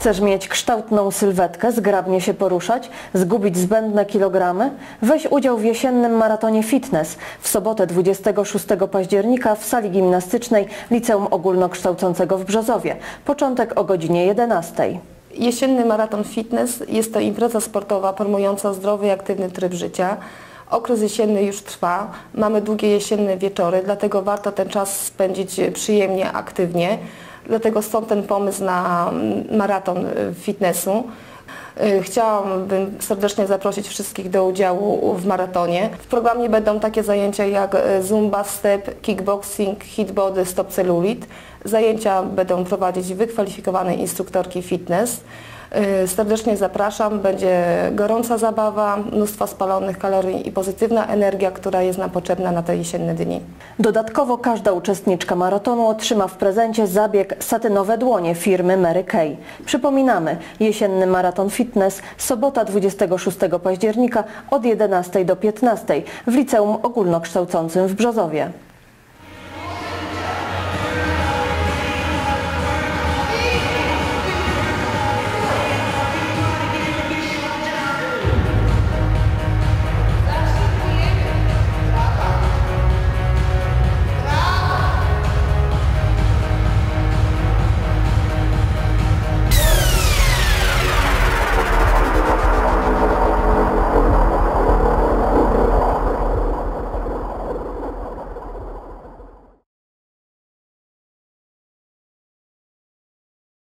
Chcesz mieć kształtną sylwetkę, zgrabnie się poruszać, zgubić zbędne kilogramy? Weź udział w jesiennym maratonie fitness w sobotę 26 października w sali gimnastycznej Liceum Ogólnokształcącego w Brzozowie. Początek o godzinie 11. Jesienny Maraton Fitness jest to impreza sportowa promująca zdrowy i aktywny tryb życia. Okres jesienny już trwa, mamy długie jesienne wieczory, dlatego warto ten czas spędzić przyjemnie, aktywnie. Dlatego stąd ten pomysł na maraton y, fitnessu. Y, Chciałabym serdecznie zaprosić wszystkich do udziału w maratonie. W programie będą takie zajęcia jak y, zumba, step, kickboxing, hitbody, stop celulit. Zajęcia będą prowadzić wykwalifikowane instruktorki fitness. Y, Serdecznie zapraszam, będzie gorąca zabawa, mnóstwo spalonych kalorii i pozytywna energia, która jest nam potrzebna na te jesienne dni. Dodatkowo każda uczestniczka maratonu otrzyma w prezencie zabieg satynowe dłonie firmy Mary Kay. Przypominamy, jesienny maraton fitness, sobota 26 października od 11 do 15 w Liceum Ogólnokształcącym w Brzozowie.